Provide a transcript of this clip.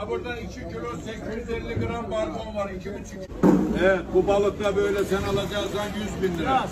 Ha burada 2 kilo 850 gram barbon var 2,5. Evet bu balık da böyle sen alacaksan 100 bin lira. Al.